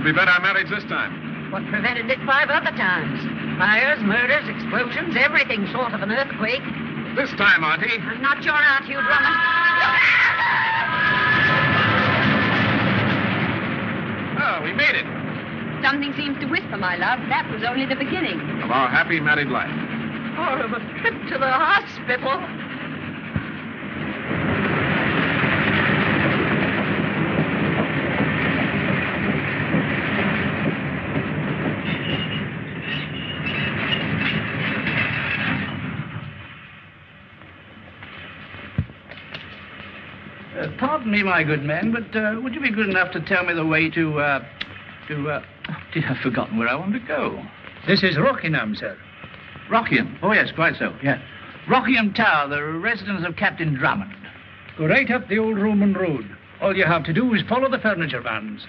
Could prevent our marriage this time? What prevented it five other times? Fires, murders, explosions, everything short of an earthquake. This time, Auntie. I'm not your aunt, Hugh Drummond. Oh, we made it. Something seems to whisper, my love. That was only the beginning. Of our happy married life. Or of a trip to the hospital. Uh, pardon me, my good man, but uh, would you be good enough to tell me the way to, uh, to, uh, oh, dear, I've forgotten where I want to go. This is Rockingham, sir. Rockingham. Oh, yes, quite so, yes. Rockingham Tower, the residence of Captain Drummond. Go right up the old Roman road. All you have to do is follow the furniture vans.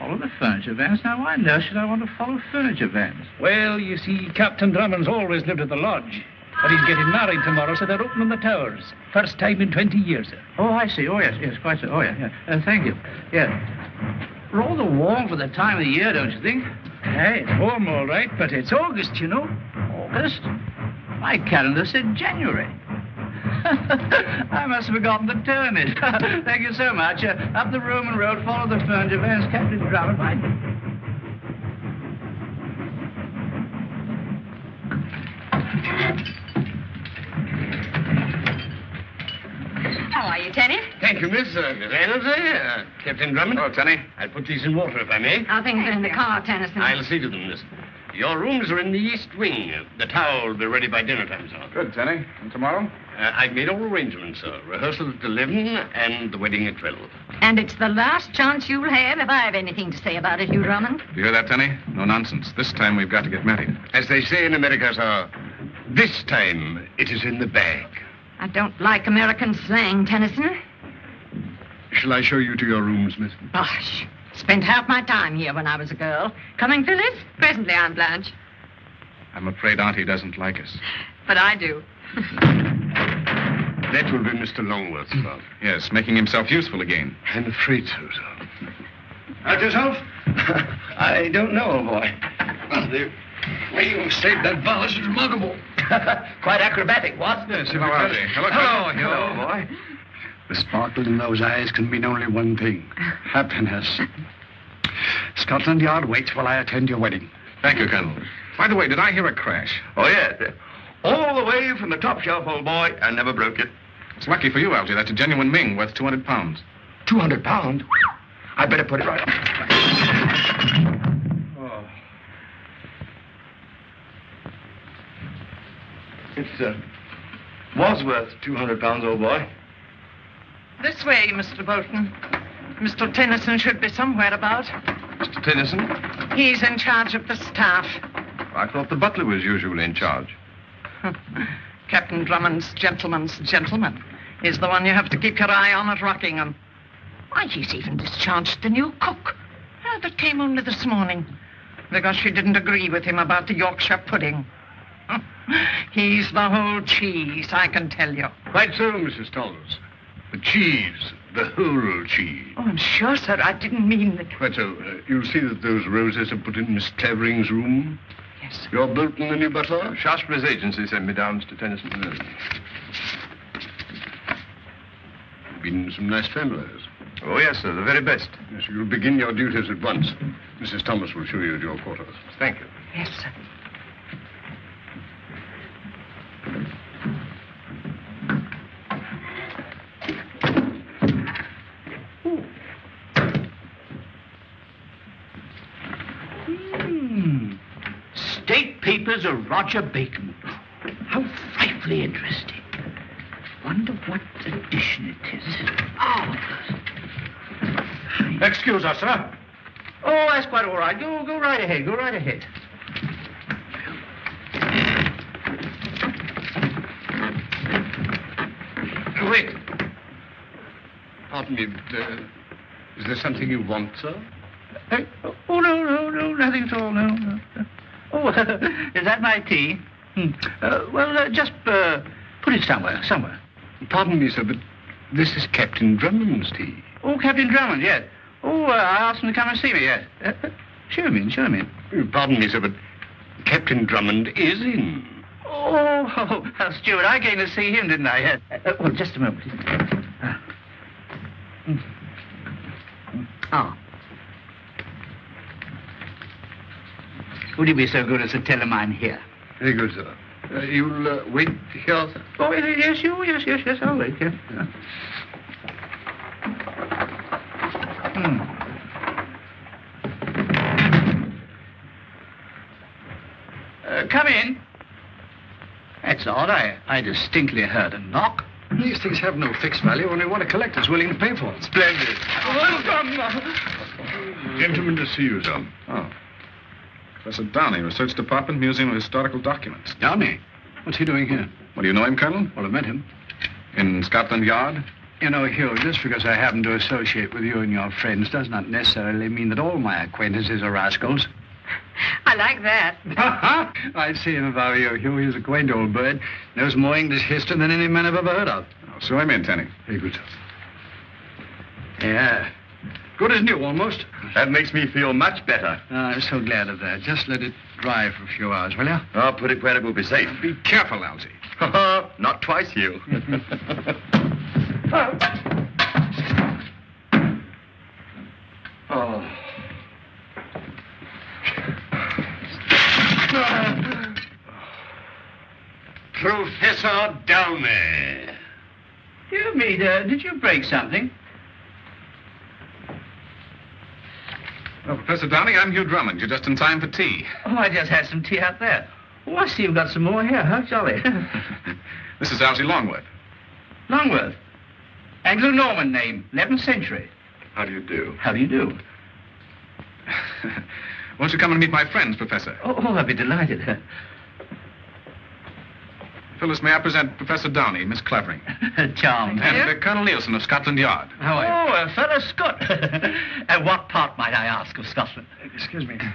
Follow the furniture vans? Now, why on earth should I want to follow furniture vans? Well, you see, Captain Drummond's always lived at the lodge. But he's getting married tomorrow, so they're opening the towers. First time in 20 years, sir. Oh, I see. Oh, yes, yes, quite so. Oh, yeah, yeah. Uh, thank you. Yeah. Rather warm for the time of the year, don't you think? Hey, it's warm, all right, but it's August, you know. August? My calendar said January. I must have forgotten to turn it. Thank you so much. Uh, up the Roman Road, follow the furniture vans, Captain Drummond. Bye. How are you, Tenny? Thank you, Miss uh, Miss Reynolds. Uh, Captain Drummond. Oh, Tenny. I'll put these in water if I may. How things are in the car, Tennyson? I'll see to them, Miss. Your rooms are in the east wing. The towel will be ready by dinner time, sir. Good, Tenny. And tomorrow? Uh, I've made all arrangements, sir. Rehearsal at 11 and the wedding at 12. And it's the last chance you'll have if I have anything to say about it, Hugh Drummond. Do you hear that, Tenny? No nonsense. This time we've got to get married. As they say in America, sir, this time it is in the bag. I don't like American slang, Tennyson. Shall I show you to your rooms, miss? Bosh. Spent half my time here when I was a girl. Coming, Phyllis? Presently, Aunt Blanche. I'm afraid Auntie doesn't like us. But I do. That will be Mr. Longworth's sir. Yes, making himself useful again. I'm afraid so, sir. Help yourself? I don't know, old boy. Well, the way you saved that vase is remarkable. Quite acrobatic, what? Yes, hello, Auntie. Hello, Hello, Captain. hello, boy. The sparkle in those eyes can mean only one thing. Happiness. Scotland Yard waits while I attend your wedding. Thank you, Colonel. By the way, did I hear a crash? Oh, yes. All the way from the top shelf, old boy. I never broke it. It's lucky for you, Algy. That's a genuine Ming worth 200 pounds. 200 pounds? I better put it right up. Oh. It's, uh, was worth 200 pounds, old boy. This way, Mr. Boulton. Mr. Tennyson should be somewhere about. Mr. Tennyson? He's in charge of the staff. I thought the butler was usually in charge. Captain Drummond's gentleman's gentleman is the one you have to keep your eye on at Rockingham. Why, he's even discharged the new cook. Ah, that came only this morning. Because she didn't agree with him about the Yorkshire pudding. He's the whole cheese, I can tell you. Quite so, Mrs. Thomas. The cheese, the whole cheese. Oh, I'm sure, sir. I didn't mean that. Quite so. Uh, you'll see that those roses are put in Miss Clavering's room. Yes. You're Boulton, the new butler? Shaftesbury's agency sent me down, Mr. Tennyson. Been some nice families. Oh, yes, sir. The very best. Yes, you'll begin your duties at once. Mrs. Thomas will show you to your quarters. Thank you. Yes, sir. Hmm. State papers of Roger Bacon. How frightfully interesting. Wonder what edition it is. Oh. Excuse us, sir. Oh, that's quite all right. Go, go right ahead. Go right ahead. Wait. Pardon me, uh, is there something you want, sir? Hey, oh, no, no, no, nothing at all, no. no. Oh, is that my tea? Hmm. Uh, well, uh, just uh, put it somewhere, somewhere. Pardon me, sir, but this is Captain Drummond's tea. Oh, Captain Drummond, yes. Oh, uh, I asked him to come and see me, yes. Uh, uh, show him in, show him in. Pardon me, sir, but Captain Drummond is in. Oh, oh, oh Stuart, I came to see him, didn't I? Yes. Well, just a moment. Uh, mm. Mm. Oh. Would you be so good as to tell him I'm here? Very good, sir. Uh, you'll uh, wait here, sir? Oh, yes, you, yes, yes, yes, I'll wait, here. Yeah. Hmm. Uh, come in. That's odd. I, I distinctly heard a knock. These things have no fixed value, only what a collector's willing to pay for them. Splendid. Gentlemen to see you, sir. Oh. Professor Downie, Research Department, Museum of Historical Documents. Downie? What's he doing here? Well, do you know him, Colonel? Well, I met him. In Scotland Yard? You know, Hugh, just because I happen to associate with you and your friends does not necessarily mean that all my acquaintances are rascals. I like that. I'd see him if I were you, Hugh. He's a quaint old bird. Knows more English history than any man I've ever heard of. Oh, show him in, Tenny. Very good, sir. Yeah. Good as new, almost. That makes me feel much better. Oh, I'm so glad of that. Just let it dry for a few hours, will you? I'll put it where it will be safe. Be careful, Algy. Not twice, you. Oh. Professor Downie. Dear me, uh, did you break something? Well, Professor Downie, I'm Hugh Drummond. You're just in time for tea. Oh, I just had some tea out there. Oh, I see you've got some more here. How jolly. this is Algy Longworth. Longworth. Anglo-Norman name, 11th century. How do you do? How do you do? Won't you come and meet my friends, Professor? Oh, oh I'd be delighted. Phyllis, may I present Professor Downie, Miss Clavering? Charmed. and uh, Colonel Nielson of Scotland Yard. How are you? Oh, a fellow Scot. and what part, might I ask, of Scotland? Excuse me.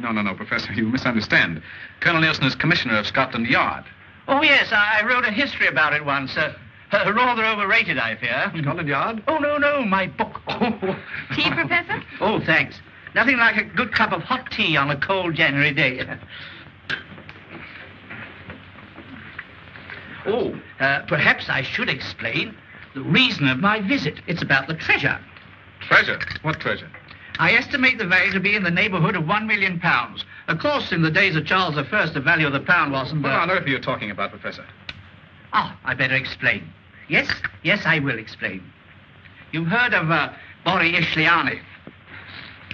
No, no, no, Professor, you misunderstand. Colonel Nielson is Commissioner of Scotland Yard. Oh, yes, I, I wrote a history about it once. Uh, uh, rather overrated, I fear. Scotland Yard? Oh, no, no, my book. Oh. Tea, Professor? Oh, thanks. Nothing like a good cup of hot tea on a cold January day. Oh, uh, perhaps I should explain the reason of my visit. It's about the treasure. Treasure? What treasure? I estimate the value to be in the neighborhood of one million pounds. Of course, in the days of Charles I, the value of the pound wasn't... What on earth are you talking about, Professor? Oh, I better explain. Yes, yes, I will explain. You've heard of uh, Bori Ishliani.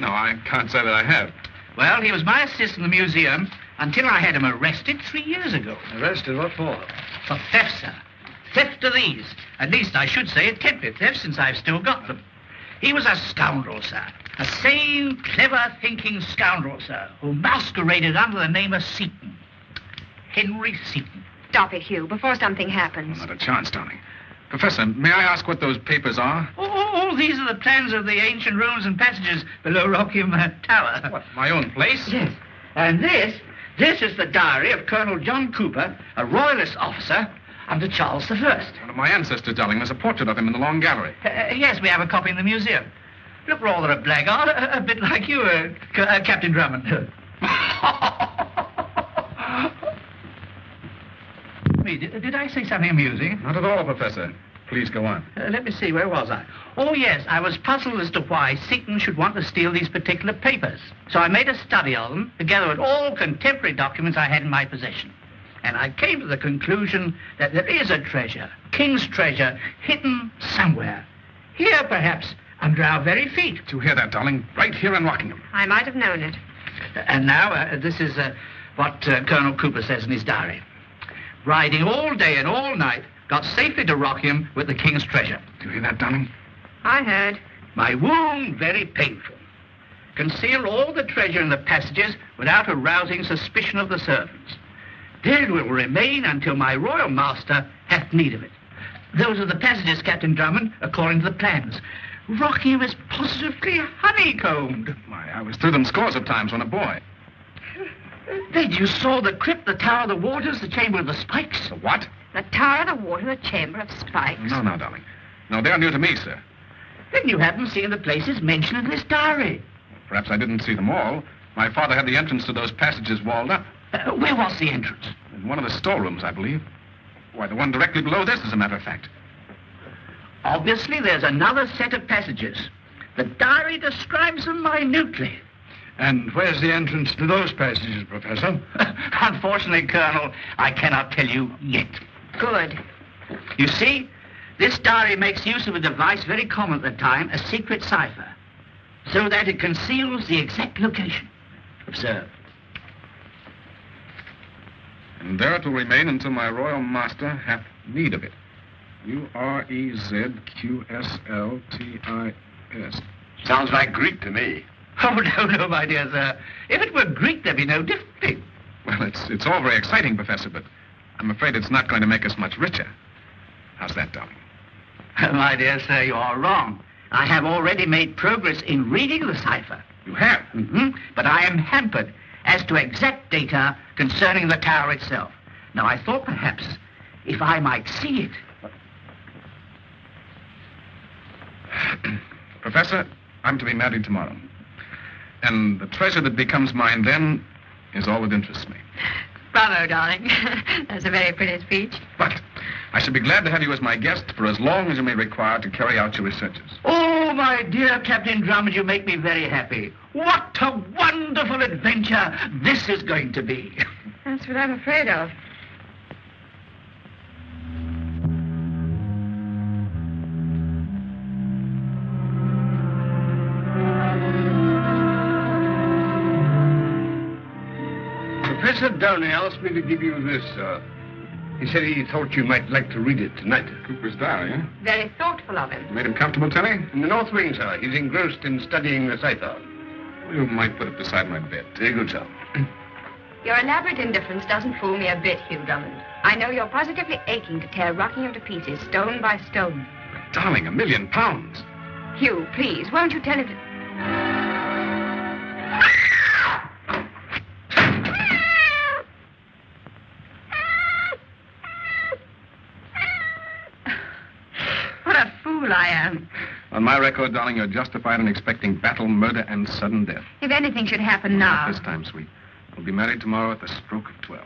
No, I can't say that I have. Well, he was my assistant in the museum until I had him arrested three years ago. Arrested? What for? For theft, sir. Theft of these. At least I should say it can't be theft since I've still got them. He was a scoundrel, sir. A sane, clever thinking scoundrel, sir, who masqueraded under the name of Seaton. Henry Seaton. Stop it, Hugh, before something happens. Not a chance, darling. Professor, may I ask what those papers are? Oh, oh, oh, these are the plans of the ancient rooms and passages below Rockingham Tower. What, my own place? Yes. And this, this is the diary of Colonel John Cooper, a royalist officer under Charles I. One of my ancestors, darling. There's a portrait of him in the long gallery. Uh, yes, we have a copy in the museum. Look rather a blackguard, a, a bit like you, uh, C- uh, Captain Drummond. Me, did, did I say something amusing? Not at all, Professor. Please go on. Uh, let me see, where was I? Oh, yes, I was puzzled as to why Seaton should want to steal these particular papers. So I made a study of them, together with all contemporary documents I had in my possession. And I came to the conclusion that there is a treasure, king's treasure, hidden somewhere. Here, perhaps, under our very feet. Did you hear that, darling? Right here in Rockingham. I might have known it. And now, uh, this is uh, what uh, Colonel Cooper says in his diary. Riding all day and all night, got safely to Rockingham with the king's treasure. Do you hear that, darling? I heard. My wound very painful. Conceal all the treasure in the passages without arousing suspicion of the servants. There it will remain until my royal master hath need of it. Those are the passages, Captain Drummond, according to the plans. Rockingham is positively honeycombed. Why, I was through them scores of times when a boy. Then you saw the crypt, the Tower the Waters, the Chamber of the Spikes? The what? The Tower, the Water, the Chamber of Spikes. No, no, darling. No, they're new to me, sir. Then you haven't seen the places mentioned in this diary. Perhaps I didn't see them all. My father had the entrance to those passages walled up. Uh, where was the entrance? In one of the storerooms, I believe. Why, the one directly below this, as a matter of fact. Obviously, there's another set of passages. The diary describes them minutely. And where's the entrance to those passages, Professor? Unfortunately, Colonel, I cannot tell you yet. Good. You see, this diary makes use of a device very common at the time, a secret cipher, so that it conceals the exact location. Observe. And there it will remain until my royal master hath need of it. U R E Z Q S L T I S. Sounds like Greek to me. Oh, no, no, my dear sir. If it were Greek, there'd be no difficulty. Well, it's, it's all very exciting, Professor, but I'm afraid it's not going to make us much richer. How's that, darling? my dear sir, you are wrong. I have already made progress in reading the cipher. You have? hmm But I am hampered as to exact data concerning the tower itself. Now, I thought perhaps if I might see it. Professor, I'm to be married tomorrow. And the treasure that becomes mine then is all that interests me. Bravo, darling. That's a very pretty speech. But I shall be glad to have you as my guest for as long as you may require to carry out your researches. Oh, my dear Captain Drummond, you make me very happy. What a wonderful adventure this is going to be. That's what I'm afraid of. Professor Downie asked me to give you this, sir. He said he thought you might like to read it tonight. Cooper's diary, eh? Very thoughtful of him. Made him comfortable, Tenny? In the North Wing, sir. He's engrossed in studying the cipher. You might put it beside my bed. Very good, sir. Your elaborate indifference doesn't fool me a bit, Hugh Drummond. I know you're positively aching to tear Rockingham to pieces, stone by stone. Darling, a million pounds. Hugh, please, won't you tell it? Fool I am. On my record, darling, you're justified in expecting battle, murder, and sudden death. If anything should happen now. Not this time, sweet. We'll be married tomorrow at the stroke of 12.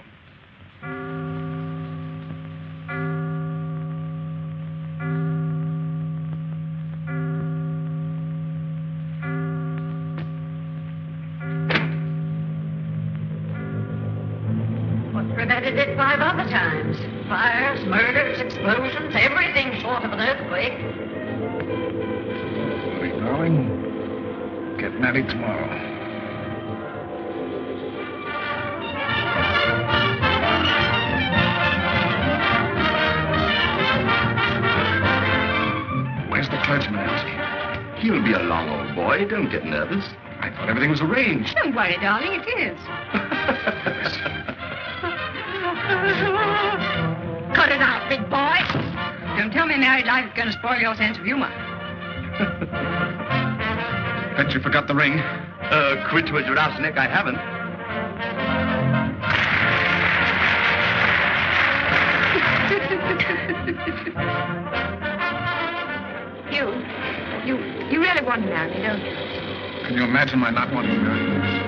Ring. Uh, quit to a giraffe's neck, I haven't. You, you, you really want to marry me, don't you? Can you imagine my not wanting to marry you?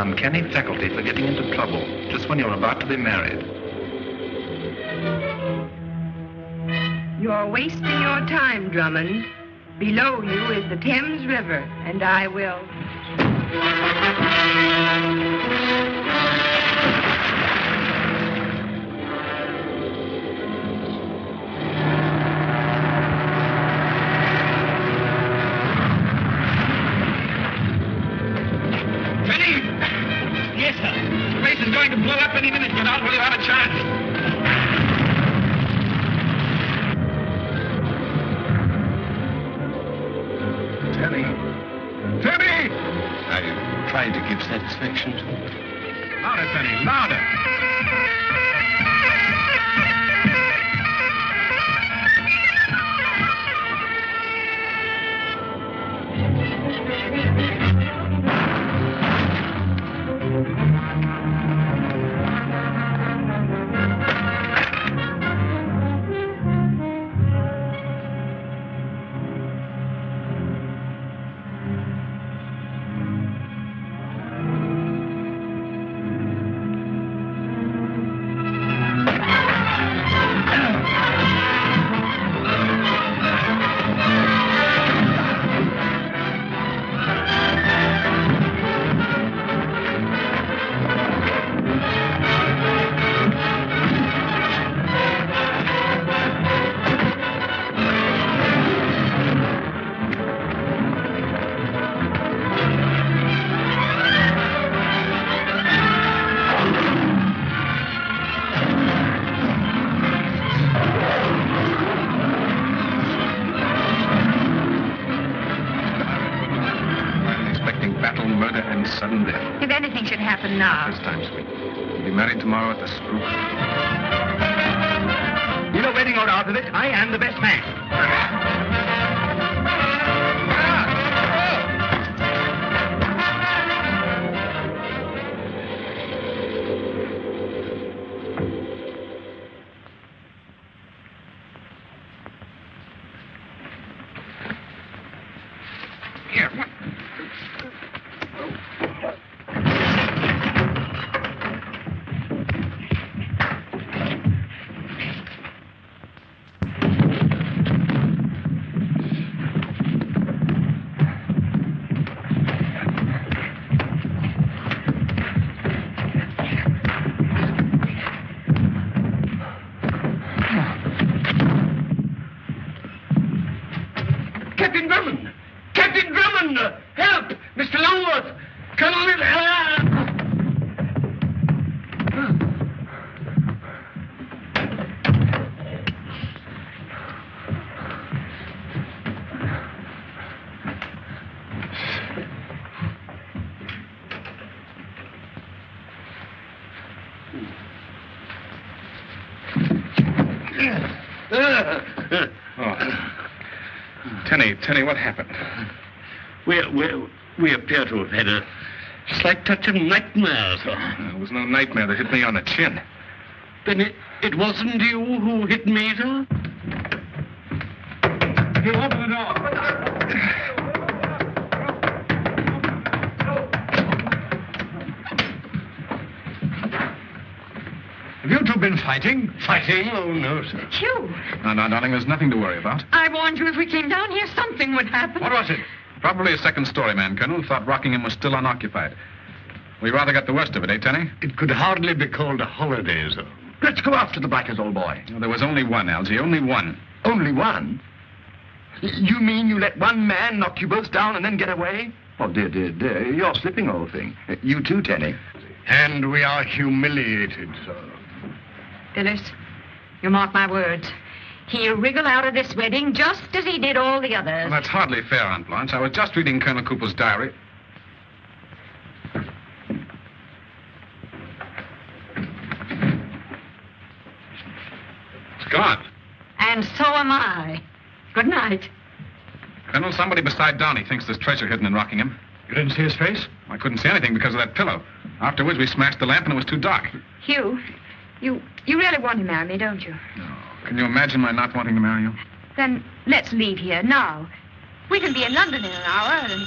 Uncanny faculty for getting into trouble just when you're about to be married. You're wasting your time, Drummond. Below you is the Thames River, and I will. Oh. Tenny, Tenny, what happened? We, we, we appear to have had a slight touch of nightmare, sir. There was no nightmare that hit me on the chin. Then it, it wasn't you who hit me, sir? You open the door. You two been fighting? Fighting? Oh, no, sir. Hugh, No, no, darling, there's nothing to worry about. I warned you if we came down here, something would happen. What was it? Probably a second story man, Colonel. Thought Rockingham was still unoccupied. We rather got the worst of it, eh, Tenny? It could hardly be called a holiday, sir. Let's go after the blackers, old boy. Well, there was only one, Algy, only one. Only one? You mean you let one man knock you both down and then get away? Oh, dear, dear, dear. You're slipping, old thing. You too, Tenny. And we are humiliated, sir. Phyllis, you mark my words. He'll wriggle out of this wedding just as he did all the others. Well, that's hardly fair, Aunt Blanche. I was just reading Colonel Cooper's diary. It's gone. And so am I. Good night. Colonel, somebody beside Downie thinks there's treasure hidden in Rockingham. You didn't see his face? I couldn't see anything because of that pillow. Afterwards, we smashed the lamp and it was too dark. Hugh, you you really want to marry me, don't you? No. Can you imagine my not wanting to marry you? Then let's leave here now. We can be in London in an hour and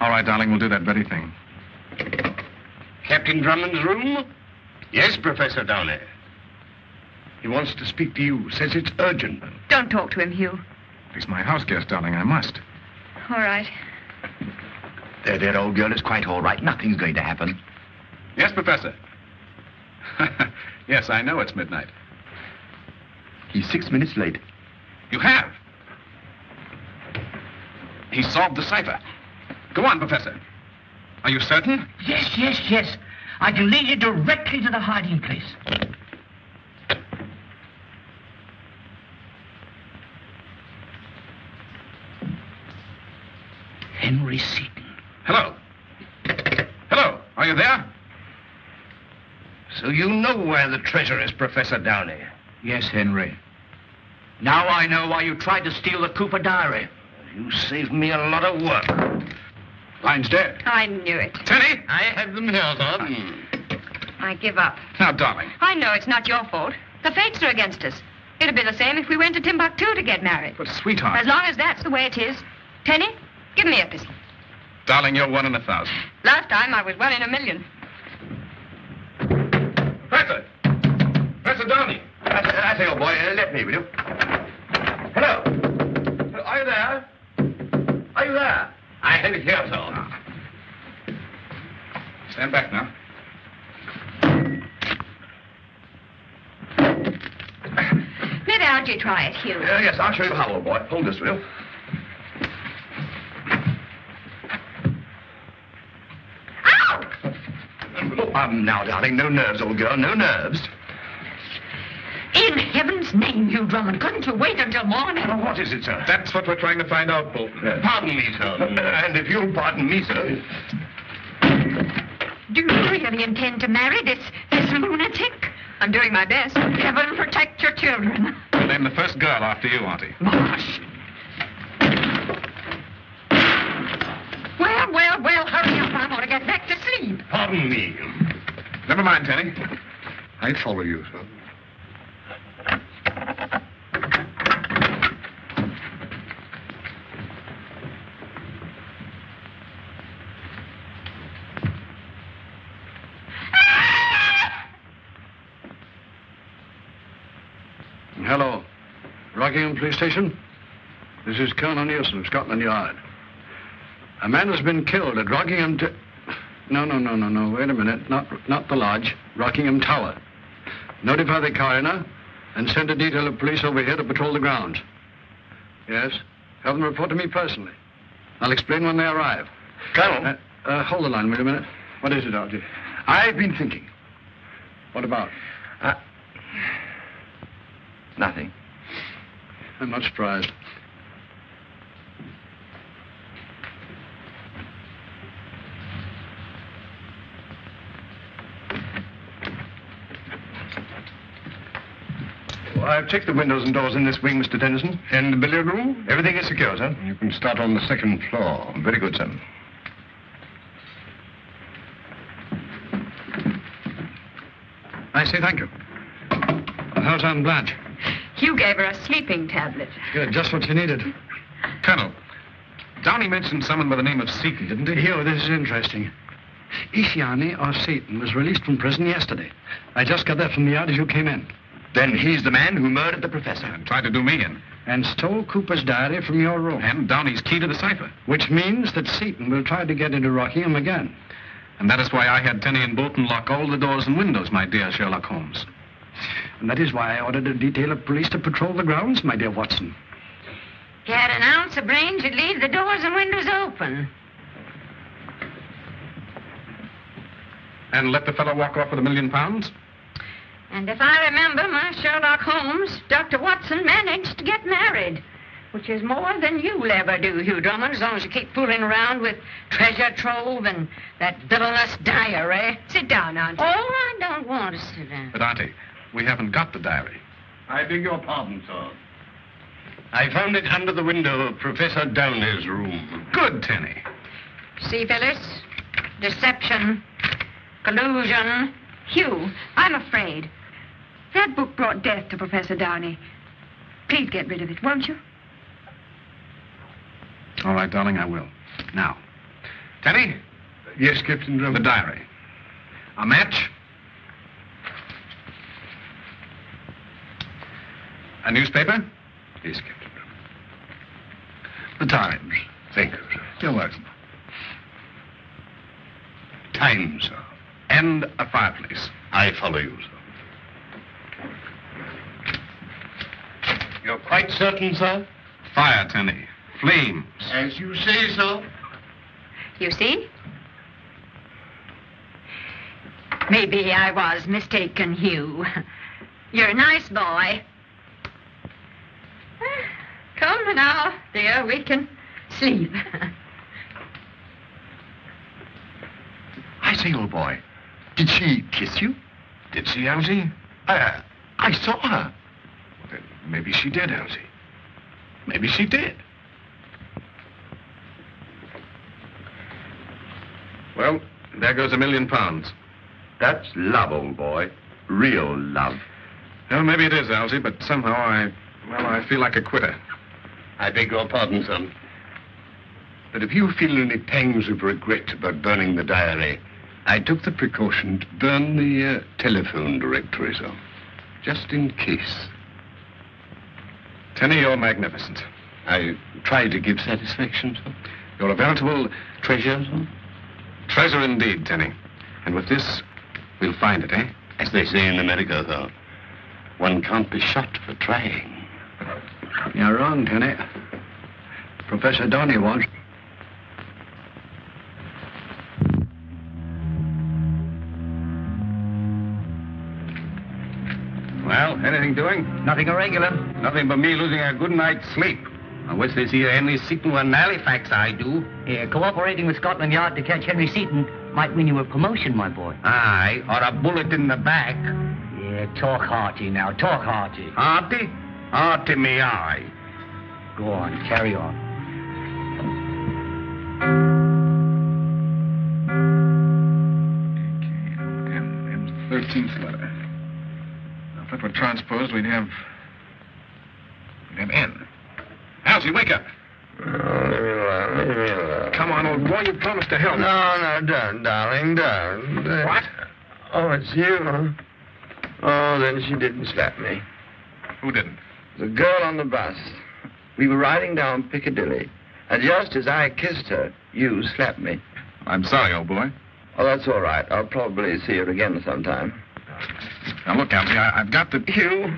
All right, darling, we'll do that very thing. Captain Drummond's room? Yes, Professor Downie. He wants to speak to you. Says it's urgent. don't talk to him, Hugh. He's my house guest, darling. I must. All right. There, there, old girl. It's quite all right. Nothing's going to happen. Yes, Professor. yes, I know it's midnight. He's six minutes late. You have. He solved the cipher. Go on, Professor. Are you certain? Yes, yes, yes. I can lead you directly to the hiding place. Henry Seaton. Hello. Hello. Are you there? So you know where the treasure is, Professor Downie. Yes, Henry. Now I know why you tried to steal the Cooper diary. You saved me a lot of work. Line's dead. I knew it. Tenny? I have them here, sir. I give up. Now, darling. I know it's not your fault. The fates are against us. It'd be the same if we went to Timbuktu to get married. But, sweetheart. As long as that's the way it is. Tenny, give me a pistol. Darling, you're one in a thousand. Last time I was one in a million. Professor! Professor Downie! I, I say, old boy, uh, let me, will you? Hello. Are you there? Are you there? I have it here, sir. Stand back now. Let Algy try it, Hugh. Uh, yes, I'll show you how, old boy. Hold this, will you? Oh, um, now, darling, no nerves, old girl, no nerves. In heaven's name, Hugh Drummond, couldn't you wait until morning? Well, what is it, sir? That's what we're trying to find out, Boulton. Pardon me, sir. and if you'll pardon me, sir. Do you really intend to marry this, this lunatic? I'm doing my best. Heaven protect your children. We'll name the first girl after you, Auntie. Marsh. Well, well, well, hurry up. I want to get back to sleep. Pardon me. Never mind, Tenny. I follow you, sir. Hello. Rockingham Police Station? This is Colonel Nielson of Scotland Yard. A man has been killed at Rockingham... No, no, no, no, no. Wait a minute. Not, not the lodge. Rockingham Tower. Notify the coroner and send a detail of police over here to patrol the grounds. Yes? Have them report to me personally. I'll explain when they arrive. Colonel, Uh, uh, hold the line, wait a minute. What is it, Algy? I've been thinking. What about? Nothing. I'm not surprised. Well, I've checked the windows and doors in this wing, Mr. Tennyson. And the billiard room? Everything is secure, sir. You can start on the second floor. Very good, sir. I say thank you. How's Aunt Blanche? Hugh gave her a sleeping tablet. Good, just what she needed. Colonel, Downie mentioned someone by the name of Seaton, didn't he? Hugh, this is interesting. Ishiani or Seaton was released from prison yesterday. I just got that from the yard as you came in. Then he's the man who murdered the professor. And tried to do me in. And stole Cooper's diary from your room. And Downie's key to the cipher. Which means that Seaton will try to get into Rockingham again. And that is why I had Tenny and Boulton lock all the doors and windows, my dear Sherlock Holmes. And that is why I ordered a detail of police to patrol the grounds, my dear Watson. If you had an ounce of brains, you'd leave the doors and windows open. And let the fellow walk off with a million pounds? And if I remember my Sherlock Holmes, Dr. Watson managed to get married. Which is more than you'll ever do, Hugh Drummond, as long as you keep fooling around with treasure trove and that villainous diary. Sit down, Auntie. Oh, I don't want to sit down. But, Auntie, we haven't got the diary. I beg your pardon, sir. I found it under the window of Professor Downie's room. Good, Tenny. See, Phyllis? Deception, collusion. Hugh, I'm afraid. That book brought death to Professor Downie. Please get rid of it, won't you? All right, darling, I will. Now, Tenny? Yes, Captain Drummond. the Drummond. diary. A match. A newspaper. Yes, Captain Drummond. The Times. Thank you, sir. You're welcome. Times, sir. And a fireplace. I follow you, sir. You're quite certain, sir? Fire, Tenny. Flames. As you say, sir. You see? Maybe I was mistaken, Hugh. You're a nice boy. Come now, dear, we can sleep. I say, old boy, did she kiss you? Did she, Algy? I, uh, I saw her. Maybe she did, Algy. Maybe she did. Well, there goes a million pounds. That's love, old boy. Real love. Well, maybe it is, Algy, but somehow I, well, I feel like a quitter. I beg your pardon, son. But if you feel any pangs of regret about burning the diary, I took the precaution to burn the uh, telephone directory, so just in case. Tenny, you're magnificent. I try to give satisfaction, sir. You're a veritable Treasure, sir? treasure indeed, Tenny. And with this, we'll find it, eh? As they say in America, sir, one can't be shot for trying. You're wrong, Tenny. Professor Downie was. Anything doing? Nothing irregular. Nothing but me losing a good night's sleep. I wish this here Henry Seaton were in Halifax, I do. Yeah, cooperating with Scotland Yard to catch Henry Seaton might win you a promotion, my boy. Aye, or a bullet in the back. Yeah, talk hearty now. Talk hearty. Hearty? Hearty me eye. Go on, carry on. M, thirteenth letter. Now, if that were transposed, we'd have. We'd have N. Algy, wake up. Come on, old boy, you promised to help. No, no, don't, darling, don't. What? Oh, it's you, huh? Oh, then she didn't slap me. Who didn't? The girl on the bus. We were riding down Piccadilly, and just as I kissed her, you slapped me. I'm sorry, old boy. Oh, that's all right. I'll probably see her again sometime. Now, look, Algy, I, I've got the. You?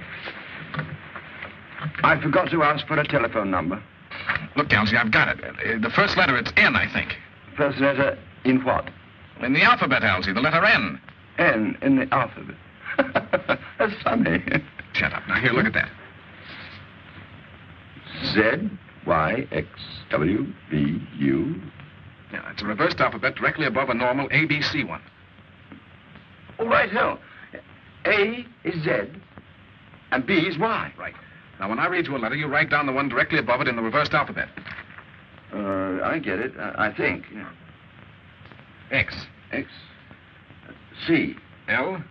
I forgot to ask for a telephone number. Look, Algy, I've got it. Uh, The first letter, it's N, I think. First letter in what? In the alphabet, Algy, the letter N. N in the alphabet. That's funny. Shut up. Now, here, look at that. Z Y X W B U. Yeah, it's a reversed alphabet directly above a normal ABC one. All right, hell. A is Z, and B is Y. Right. Now, when I read you a letter, you write down the one directly above it in the reversed alphabet. Uh, I get it. I, I think. X. X. C. L.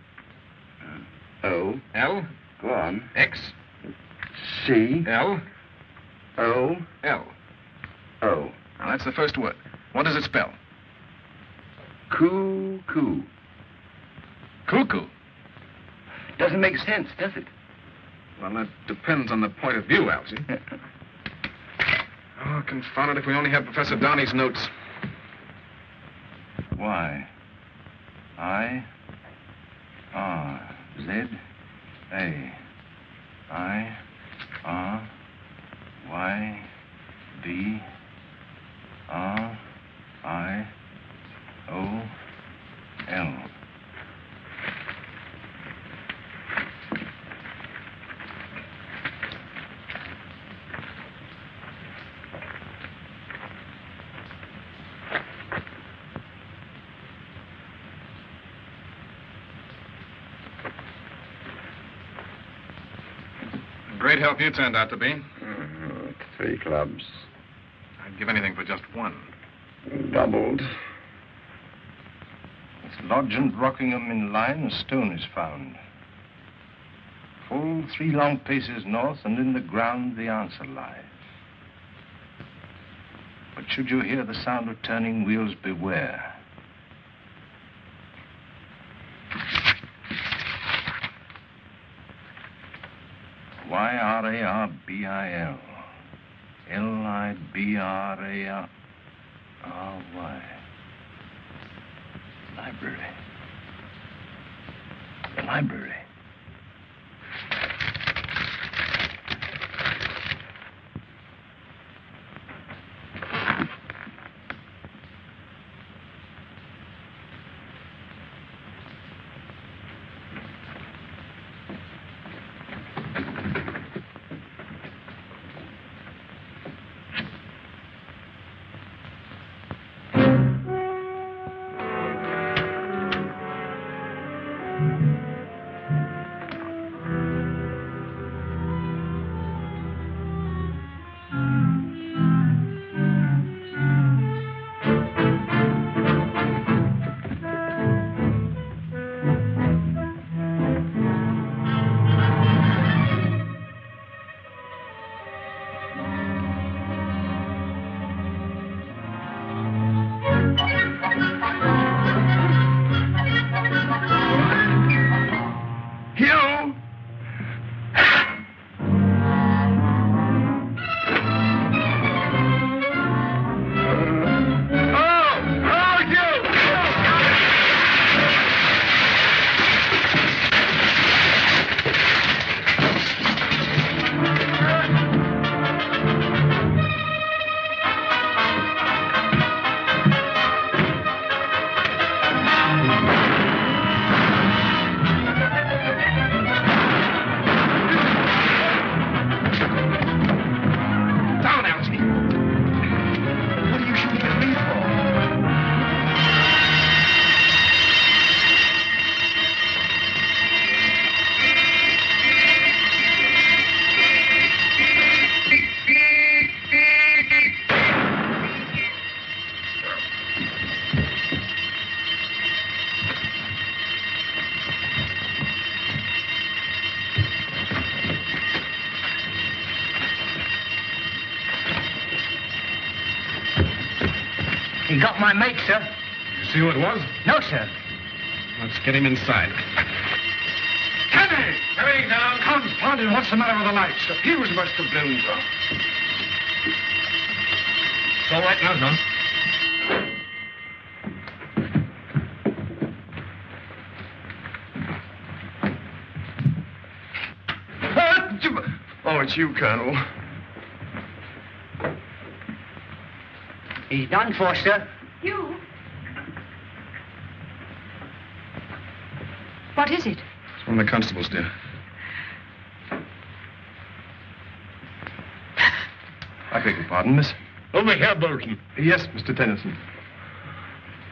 O. L. Go on. X. C. L. O. L. O. Now, that's the first word. What does it spell? Coo coo. Cuckoo. Doesn't make sense, does it? Well, that depends on the point of view, Algy. Oh, confound it if we only had Professor Downie's notes. Y. I. R. Z. A. I. R. Y. B. R. I. O. L. Great help you turned out to be. Uh, three clubs. I'd give anything for just one. Doubled. At Lodge and Rockingham in line, a stone is found. Full three long paces north, and in the ground the answer lies. But should you hear the sound of turning wheels, beware. Y-R-A-R-B-I-L. L-I-B-R-A-R-R-Y. Library. The library. My mate, sir. You see who it was? No, sir. Let's get him inside. Tenny! Hurry down. Confound it, what's the matter with the lights? The fuse must have blown, sir. It's all right now, John. Oh, it's you, Colonel. He's done for, sir. You? What is it? It's one of the constables, dear. I beg your pardon, miss. Over here, Boulton. Yes, Mr. Tennyson.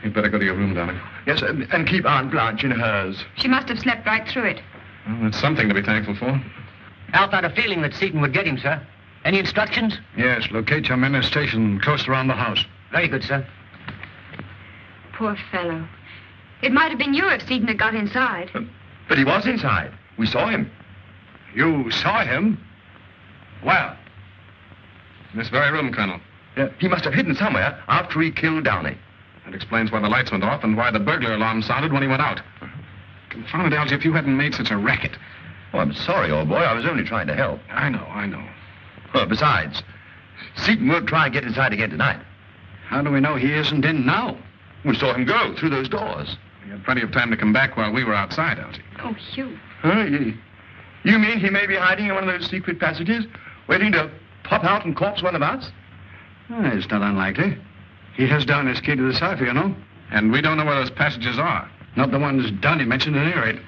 You'd better go to your room, darling. Yes, and, and keep Aunt Blanche in hers. She must have slept right through it. Well, that's something to be thankful for. Alf had a feeling that Seaton would get him, sir. Any instructions? Yes, locate your men at station close around the house. Very good, sir. Poor fellow. It might have been you if Seaton had got inside. But he was inside. We saw him. You saw him? Well, In this very room, Colonel. Yeah, he must have hidden somewhere after he killed Downie. That explains why the lights went off and why the burglar alarm sounded when he went out. Confound it, Algy, if you hadn't made such a racket. Oh, I'm sorry, old boy. I was only trying to help. I know, I know. Oh, besides, Seaton will try and get inside again tonight. how do we know he isn't in now? We saw him go through those doors. He had plenty of time to come back while we were outside, Algy. Oh, Hugh. Huh? You, you mean he may be hiding in one of those secret passages, waiting to pop out and corpse one of us? Ah, it's not unlikely. He has down his key to the cipher, you know. And we don't know where those passages are. Not the ones Downie mentioned at any rate.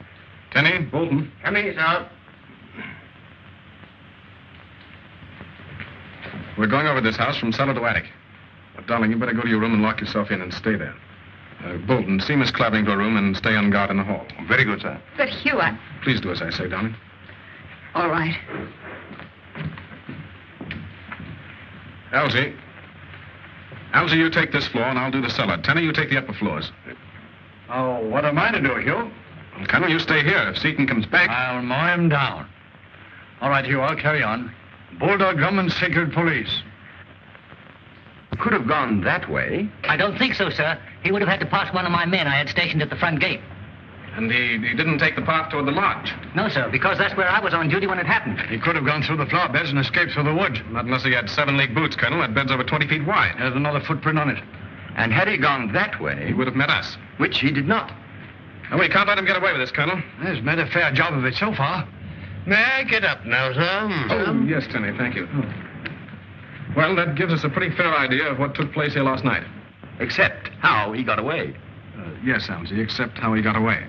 Tenny, Boulton. Come in, sir. We're going over this house from cellar to attic. But, darling, you better go to your room and lock yourself in and stay there. Uh, Boulton, see Miss Clavering to her room and stay on guard in the hall. Very good, sir. But Hugh, I... Please do as I say, darling. All right. Elsie. Elsie, you take this floor and I'll do the cellar. Tenny, you take the upper floors. Oh, what am I to do, Hugh? Well, Colonel, you stay here. If Seaton comes back. I'll mow him down. All right, Hugh, I'll carry on. Bulldog Drummond's secret police. Could have gone that way. I don't think so, sir. He would have had to pass one of my men I had stationed at the front gate. And he, he didn't take the path toward the lodge. No, sir, because that's where I was on duty when it happened. He could have gone through the flower beds and escaped through the woods. Not unless he had seven league boots, Colonel. That bed's over 20 feet wide. There's another footprint on it. And had he gone that way, He would have met us. which he did not. And we can't let him get away with this, Colonel. He's made a fair job of it so far. May I get up now, sir? Oh, yes, Tony, thank you. Oh. Well, that gives us a pretty fair idea of what took place here last night. Except how he got away. Uh, yes, Elsie, except how he got away.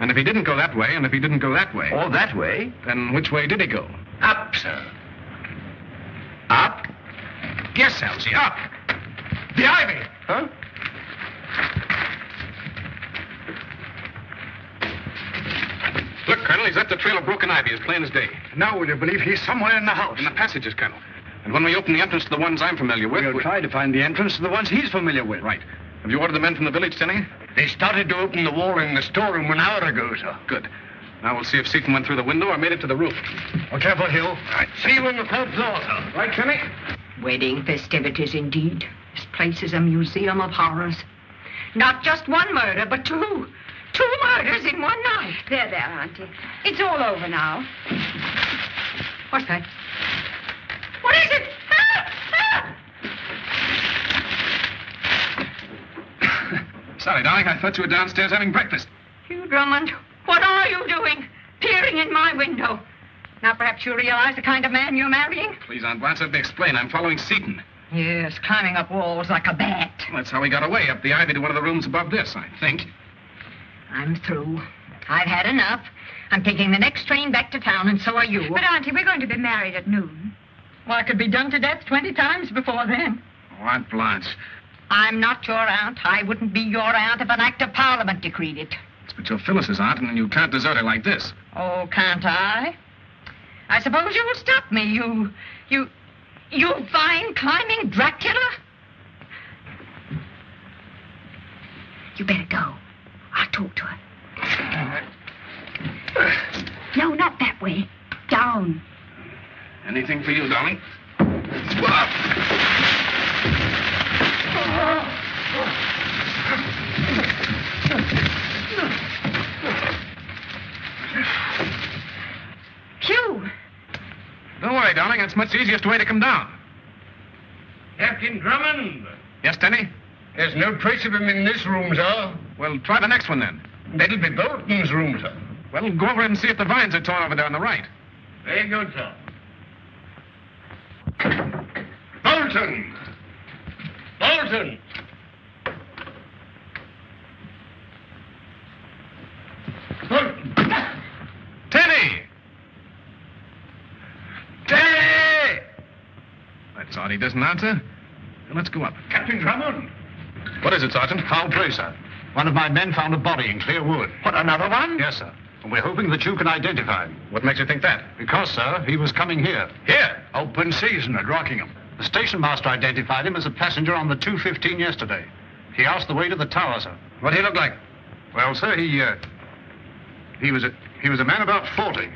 And if he didn't go that way, and if he didn't go that way, Or that way. then which way did he go? Up, sir. Up. Yes, Elsie, up. The ivy! Huh? Look, Colonel, he's left a trail of broken ivy as plain as day. Now, would you believe he's somewhere in the house? In the passages, Colonel. And when we open the entrance to the ones I'm familiar with... We'll we- try to find the entrance to the ones he's familiar with. Right. Have you ordered the men from the village, Tenny? They started to open the wall in the storeroom an hour ago, sir. Good. Now we'll see if Seaton went through the window or made it to the roof. Oh, careful, Hugh. Right. See you on the third floor, sir. Right, Tenny? Wedding festivities, indeed. This place is a museum of horrors. Not just one murder, but two. Two murders in one night. There, there, Auntie. It's all over now. What's that? What is it? Help! Help! Sorry, darling. I thought you were downstairs having breakfast. Hugh Drummond, what are you doing? Peering in my window. Now, perhaps you realize the kind of man you're marrying? Please, Aunt Blanche, let me explain. I'm following Seaton. Yes, climbing up walls like a bat. Well, that's how he got away, up the ivy to one of the rooms above this, I think. I'm through. I've had enough. I'm taking the next train back to town, and so are you. But, Auntie, we're going to be married at noon. Well, I could be done to death 20 times before then. Oh, Aunt Blanche. I'm not your aunt. I wouldn't be your aunt if an act of Parliament decreed it. But you're Phyllis's aunt, and you can't desert her like this. Oh, can't I? I suppose you'll stop me, you. you. you vine climbing Dracula? You better go. I'll talk to her. Uh, no, not that way. Down. Anything for you, darling? Phew! Don't worry, darling. That's much the easiest way to come down. Captain Drummond. Yes, Tenny? There's no trace of him in this room, sir. Well, try the next one, then. That'll be Boulton's room, sir. Well, go over and see if the vines are torn over there on the right. Very good, sir. Boulton! Boulton! Boulton! Tenny! Tenny! That's odd. He doesn't answer. Let's go up. Captain Drummond! What is it, Sergeant? Foul play, sir. One of my men found a body in clear wood. What, another one? Yes, sir. And we're hoping that you can identify him. What makes you think that? Because, sir, he was coming here. Here! Open season at Rockingham. The station master identified him as a passenger on the 215 yesterday. He asked the way to the tower, sir. What did he look like? Well, sir, he, uh, he was a, he was a man about 40.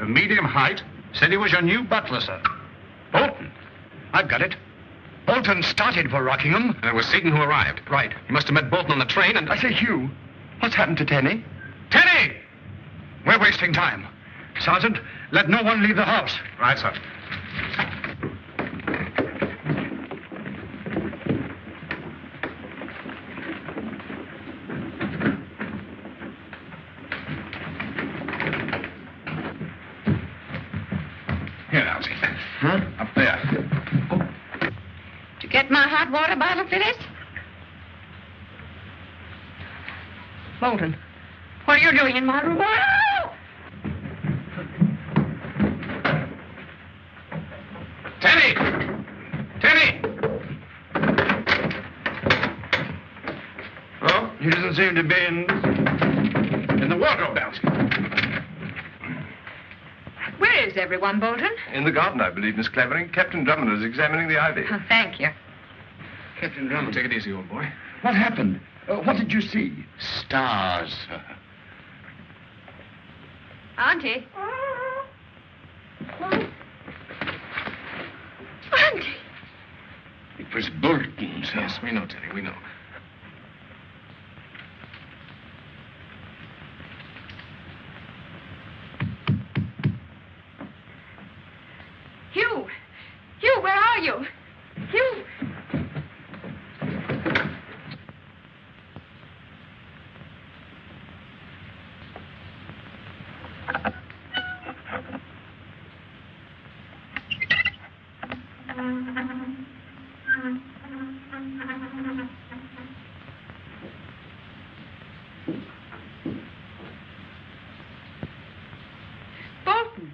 Of medium height. Said he was your new butler, sir. Boulton. I've got it. Boulton started for Rockingham. And it was Seaton who arrived. Right. He must have met Boulton on the train and... I say, Hugh, what's happened to Tenny? Tenny! We're wasting time. Sergeant, let no one leave the house. Right, sir. Here, Elsie. Huh? Up there. Did you get my hot water bottle, Phyllis? Boulton, what are you doing in my room? Oh! Tenny! Tenny! Oh, he doesn't seem to be in... In the wardrobe, Elsie. Where is everyone, Boulton? In the garden, I believe, Miss Clavering. Captain Drummond is examining the ivy. Oh, thank you. Captain Drummond. Take it easy, old boy. What happened? Uh, what did you see? Stars. Auntie. Auntie. It was Boulton, sir. Yes, we know, Teddy, we know. Hugh. Hugh, where are you? Hugh. Boulton.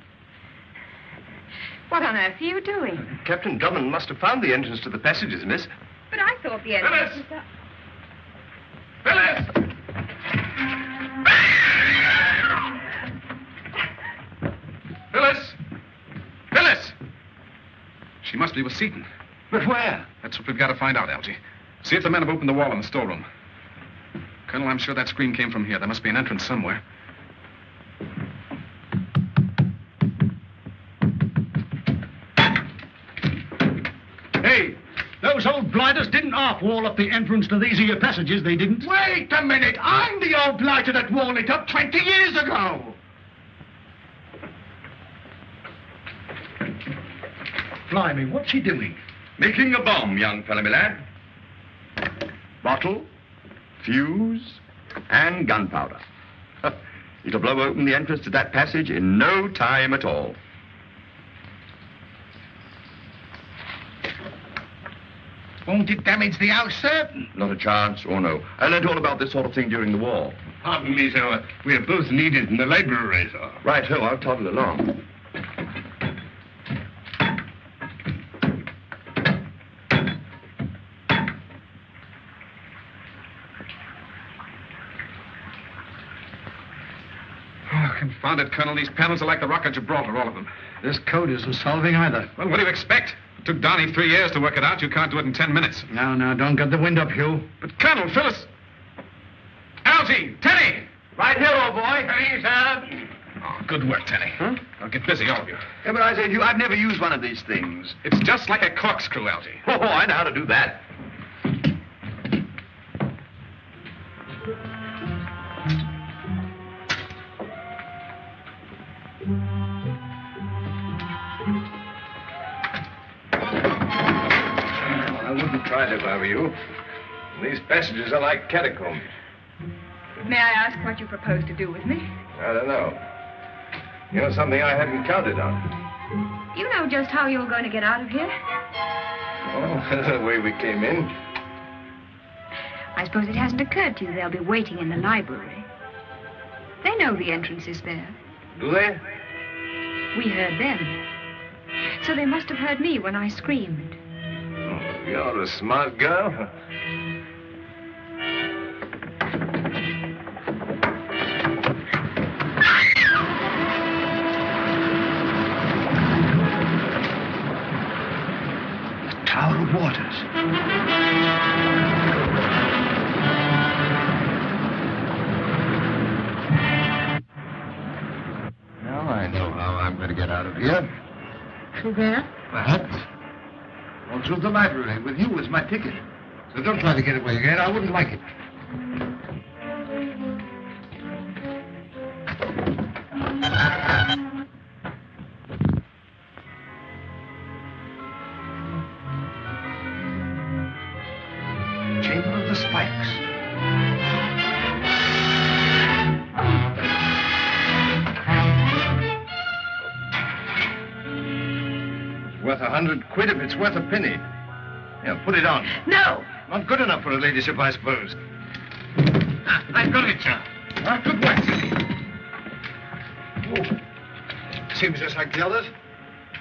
What are you doing? Uh, Captain Drummond must have found the entrance to the passages, miss. But I thought the entrance was up. Phyllis! Phyllis! Phyllis! She must be with Seaton. But where? That's what we've got to find out, Algy. See if the men have opened the wall in the storeroom. Colonel, I'm sure that scream came from here. There must be an entrance somewhere. Wall up the entrance to these here passages, they didn't. Wait a minute. I'm the old blighter that walled it up 20 years ago. Blimey, what's he doing? Making a bomb, young fellow, my lad. Bottle, fuse, and gunpowder. It'll blow open the entrance to that passage in no time at all. Won't it damage the house, sir? Not a chance, or no. I learned all about this sort of thing during the war. Pardon me, sir. We're both needed in the library, sir. Right, ho, I'll toddle along. Oh, confound it, Colonel. These panels are like the Rock of Gibraltar, all of them. This code isn't solving either. Well, what do you expect? It took Downie three years to work it out. You can't do it in ten minutes. Now, now, don't get the wind up, Hugh. But, Colonel, Phyllis... Algy! Teddy! Right here, old boy. Ready, sir? Oh, good work, Teddy. Huh? Now get busy, all of you. Yeah, but I say to you, I've never used one of these things. It's just like a corkscrew, Algy. Oh, I know how to do that. I were you. These passages are like catacombs. May I ask what you propose to do with me? I don't know. You know something I hadn't counted on. You know just how you're going to get out of here? Oh, the way we came in. I suppose it hasn't occurred to you they'll be waiting in the library. They know the entrance is there. Do they? We heard them. So they must have heard me when I screamed. You're a smart girl. The Tower of Waters. Now I know how I'm going to get out of here. Through there? Perhaps. Or through the library with you as my ticket. So don't try to get away again. I wouldn't like it. Worth a penny. Yeah, put it on. No! Not good enough for a ladyship, I suppose. Ah, I've got it, sir. Ah, good work, Tilly. Oh. Seems just like the others.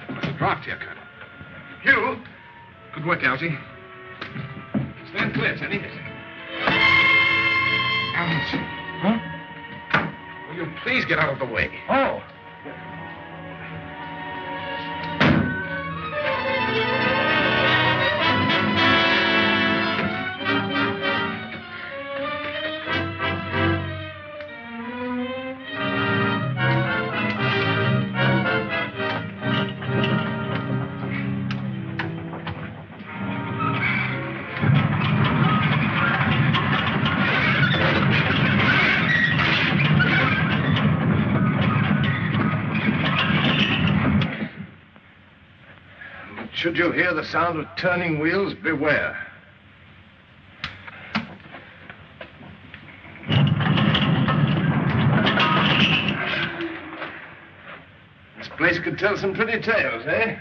There's a draft here, Colonel. You? Good work, Algy. Stand clear, Tenny. Alice. Huh? Will you please get out of the way? Oh. Hear the sound of turning wheels, beware. This place could tell some pretty tales, eh?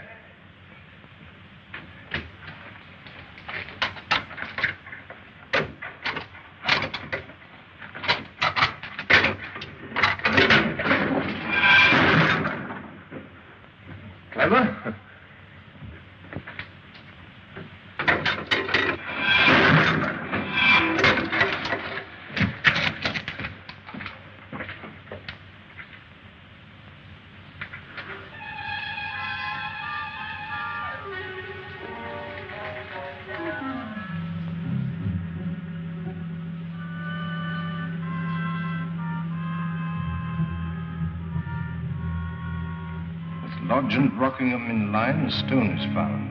Rockingham in line, a stone is found.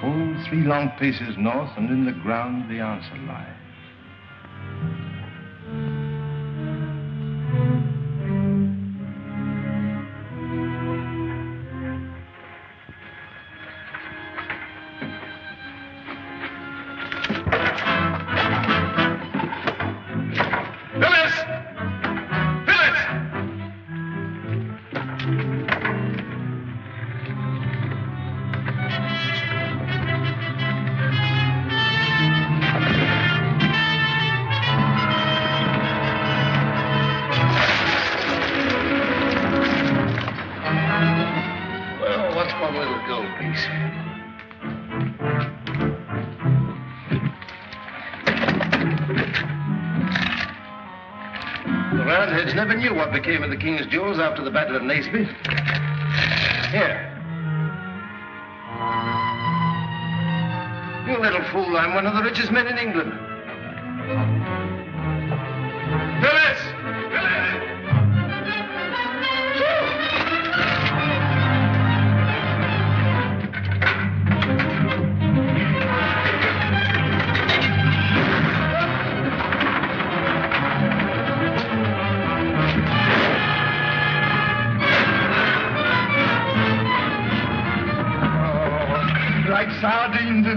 Full three long paces north, and in the ground the answer lies. Roundheads never knew what became of the King's jewels after the Battle of Naseby. Here. You little fool, I'm one of the richest men in England.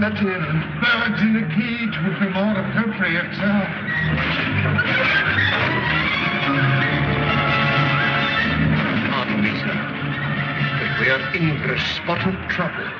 Sardines in a tin. Birds in a cage would be more appropriate, sir. Pardon me, sir. But we are in for a spot of trouble.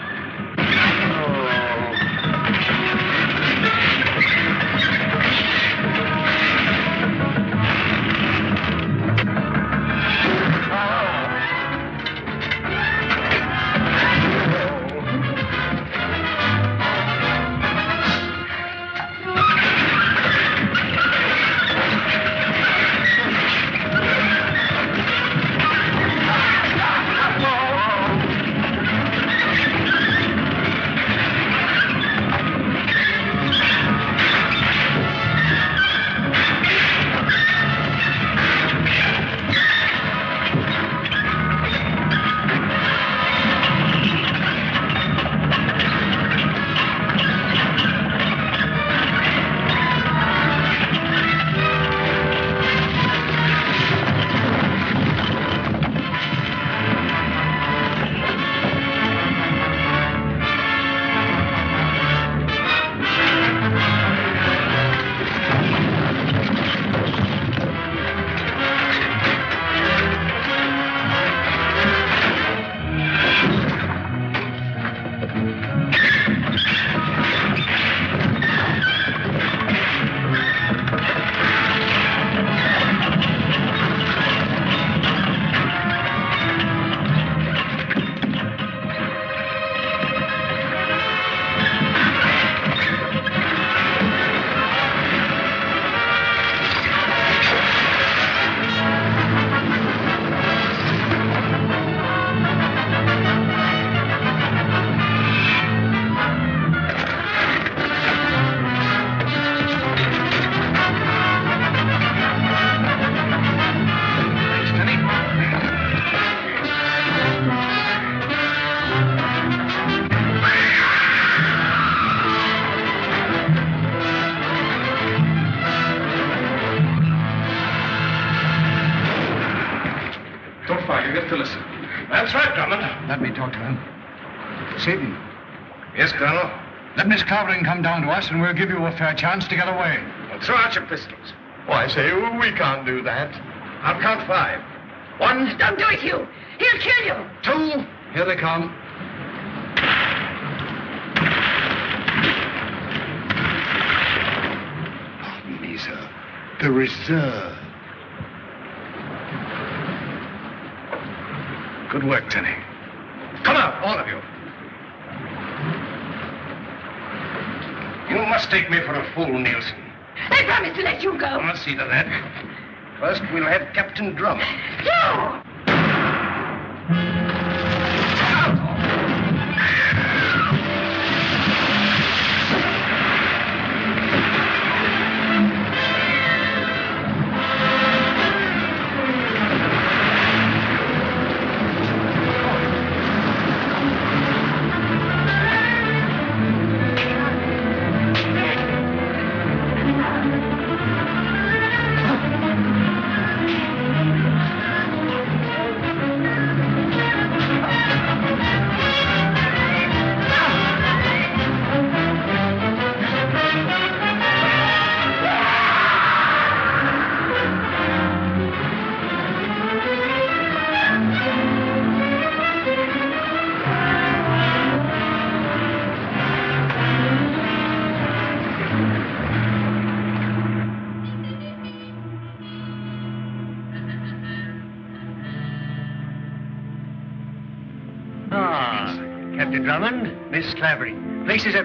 Let Miss Clavering come down to us and we'll give you a fair chance to get away. Well, throw out your pistols. Oh, Why, say, we can't do that. I'll count five. One, Don't do it, Hugh. He'll kill you. two, Here they come. Pardon me, sir. The reserve. Good work, Tenny. Come out, all of you. Take me for a fool, Nielson. I promise to let you go. I'll see to that. First, we'll have Captain Drummond. Hugh!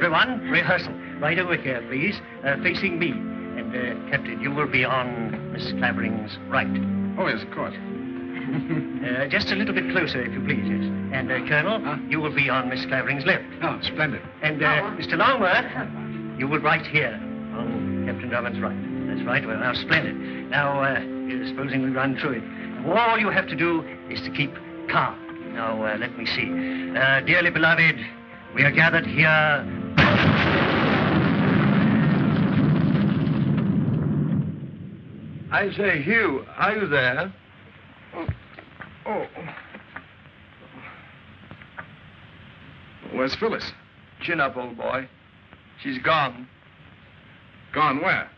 Everyone. Rehearsal. Right over here, please. Uh, facing me. And, uh, Captain, you will be on Miss Clavering's right. Oh, yes, of course. Uh, just a little bit closer, if you please, yes. And, uh, Colonel, you will be on Miss Clavering's left. Oh, splendid. And, uh, Mr. Longworth, you will right here on Captain Drummond's right. That's right. Well, now, splendid. Now, uh, supposing we run through it. All you have to do is to keep calm. Now, uh, let me see. Uh, dearly beloved, we are gathered here. I say, Hugh, are you there? Oh. oh. Where's Phyllis? Chin up, old boy. She's gone. Gone where?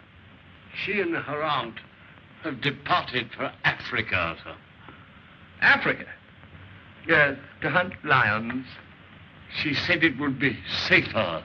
She and her aunt have departed for Africa, sir. Africa? Yes, to hunt lions. She said it would be safer.